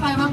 Five.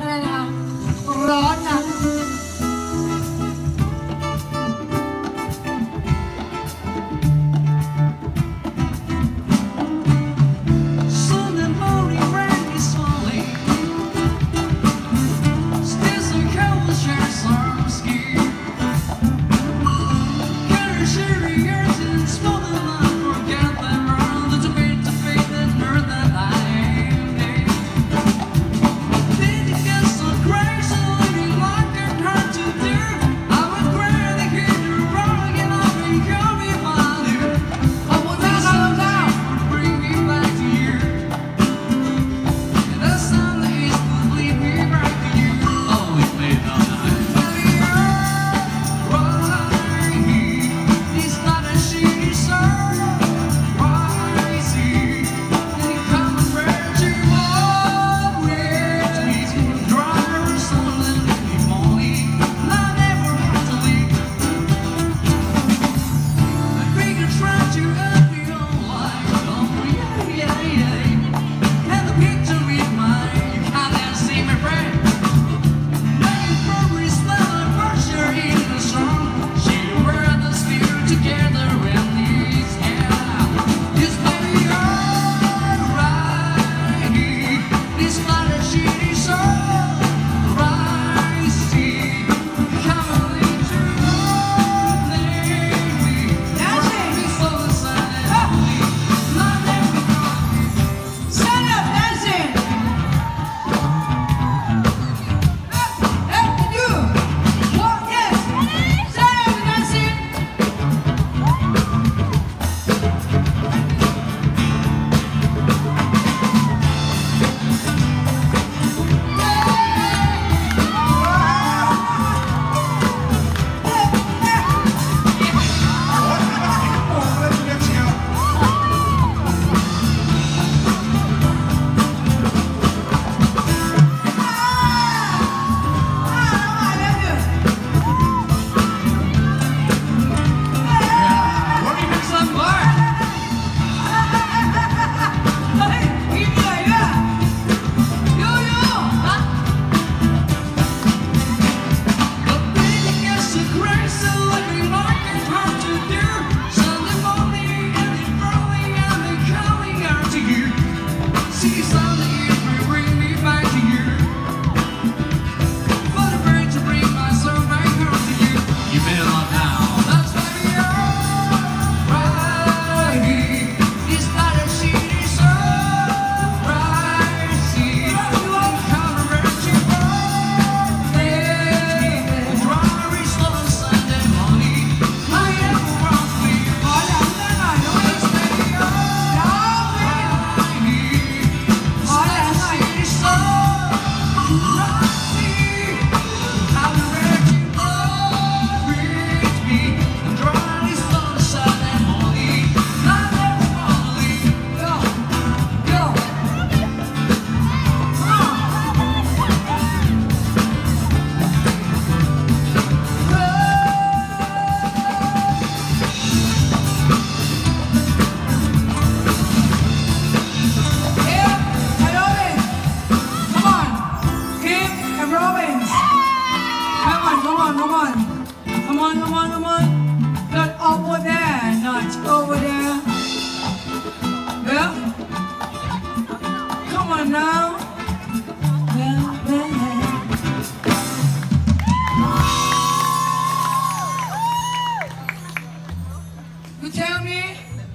tell me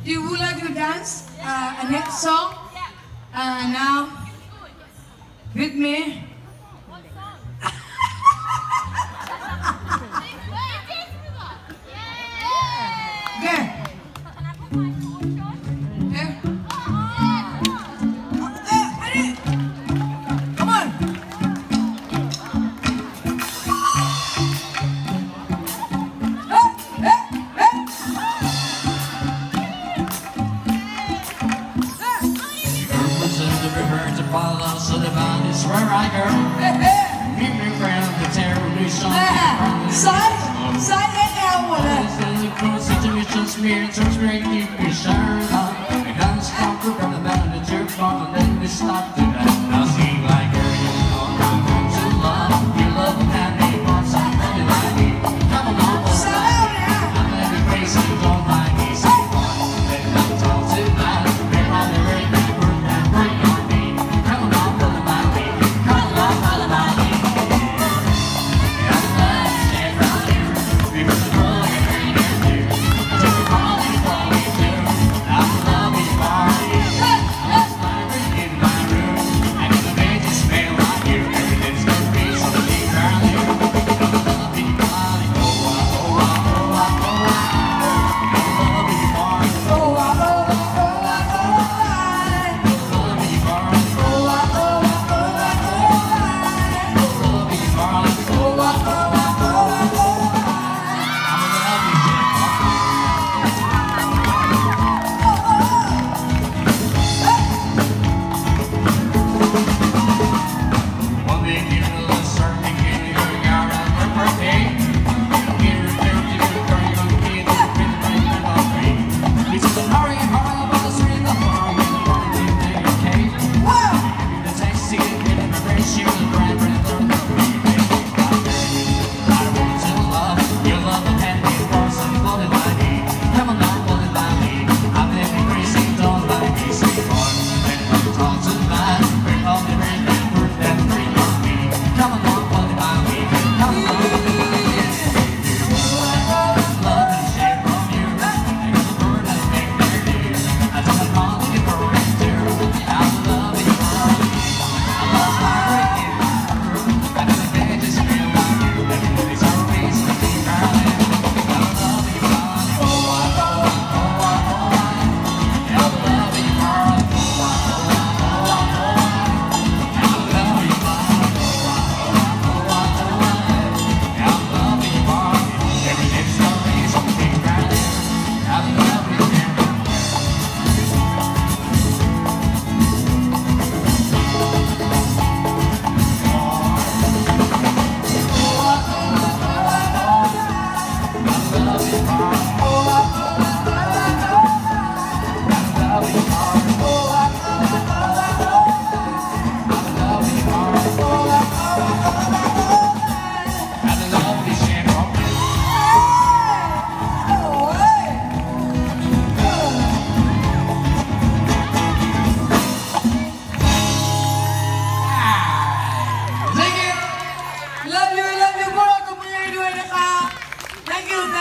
you would like to dance uh, a next song. And now, with me,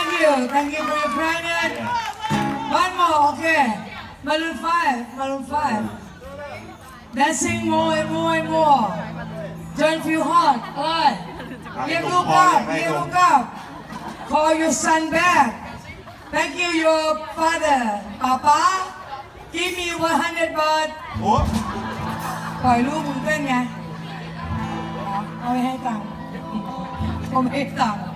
Thank you. Thank you for your present. One more. Okay. Maroon 5. Maroon 5. Dancing more and more and more. Don't feel hot. Alright. You look up. You look up. Call your son back. Thank you, your father. Papa, give me 100 baht. Ủa? Gọi luôn mừng tên nha. Không ờ, hay tặng. Không hay tặng.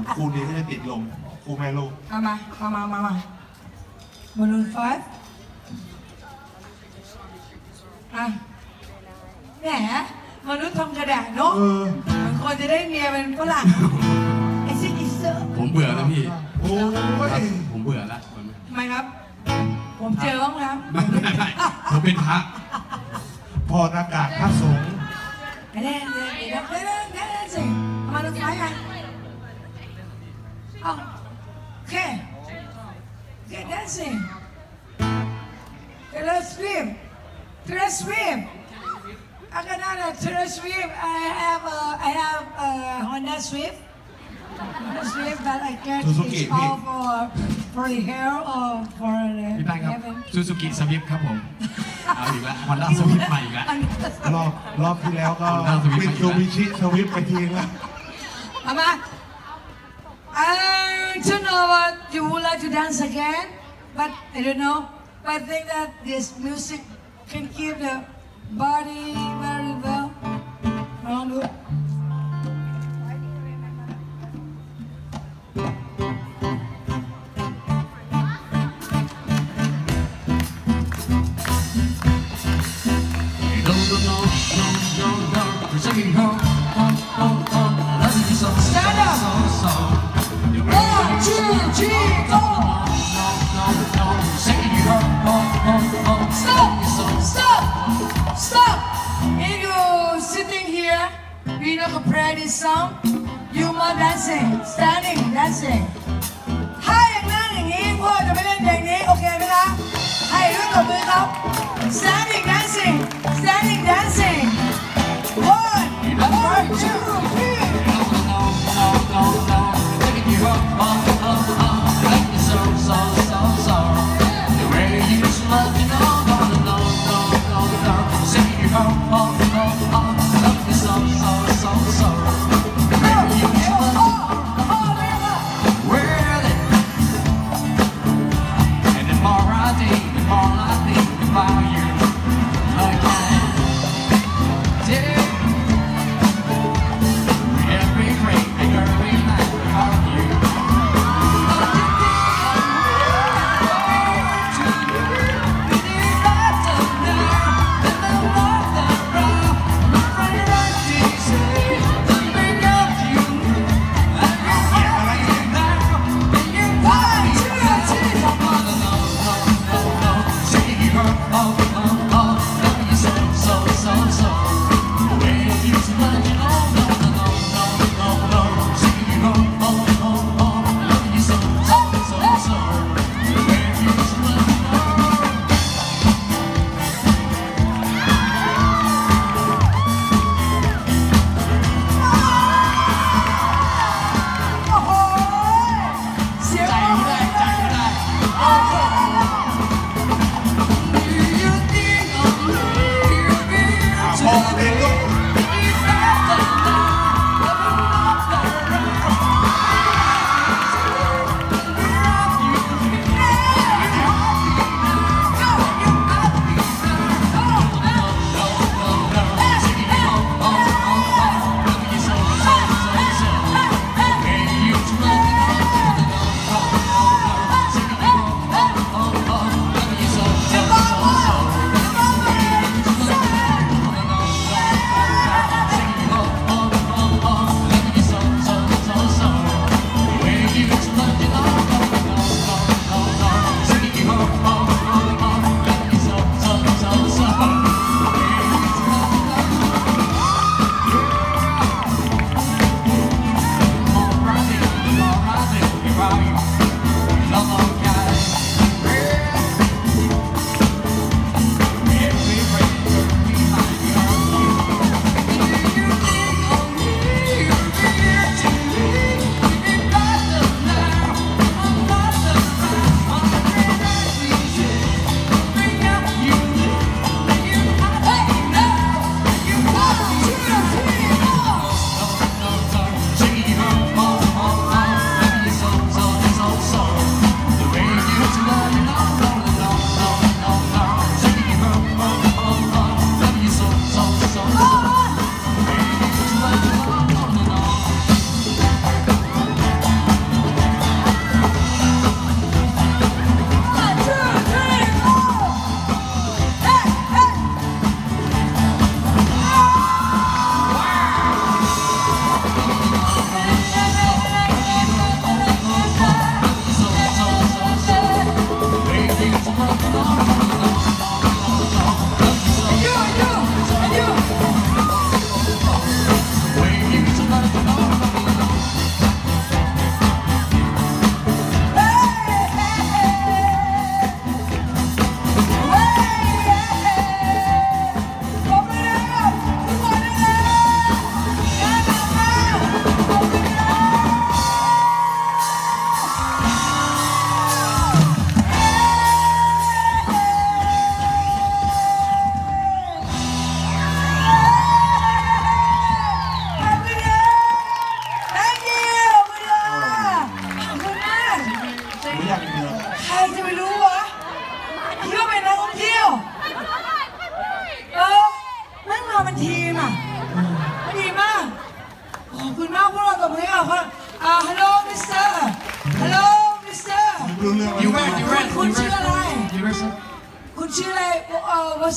นไงเอาไปให้ตังค์เอาไปให้ตังค์เหมือนคู่นี้ก็จะติดลมคู่แม่ลูก มามามามามามาบอลลูนไฟอะแหมมนุษย์ทำกระดาษเนาะเออ มันควรจะได้เมียเป็นฝรั่งไอ้ซิกอิสเซอร์ผมเบื่อแล้วพี่โอ้ครับยผมเบื่อแล้วทำไมครับ ผมเจอบ้างแล้วไม่ไม่ไม่ผมเป็นพระพอดอากาศพระสงฆ์ไม่ได้เลยเ เอาโอเค Okay, dancing. Okay, let's swim. Let's swim. I got another let's swim. I have a, I have a Honda Swift. Honda Swift that I get Suzuki, is all for for the hair or for พี่แป้ง the ครับ heaven. ซูซูกิสวิฟครับผม เอาอีกแล้วฮอนด้าสวิฟใหม่อีกแล้ว รอบรอบที่แล้วก็ Honda Swift วินซูบิชิสวิฟไปทีนึงแล้ว Mama, I don't know what you would like to dance again, but I don't know. But I think that this music can keep the body very well. Around the- No, we not gonna play this song. You must dancing, standing, dancing. ถ้าอย่างนั้นอย่างนี้พ่อจะไม่เล่นอย่างนี้ โอเคไหมคะให้ด้วยกับมือครับ standing dancing standing dancing one one two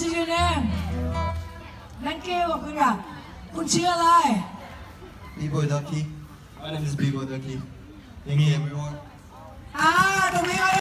is your? Thank you ขอบคุณค่ะคุณชื่ออะไร B-Boy Ducky My name is B-Boy Ducky Thank you everyone.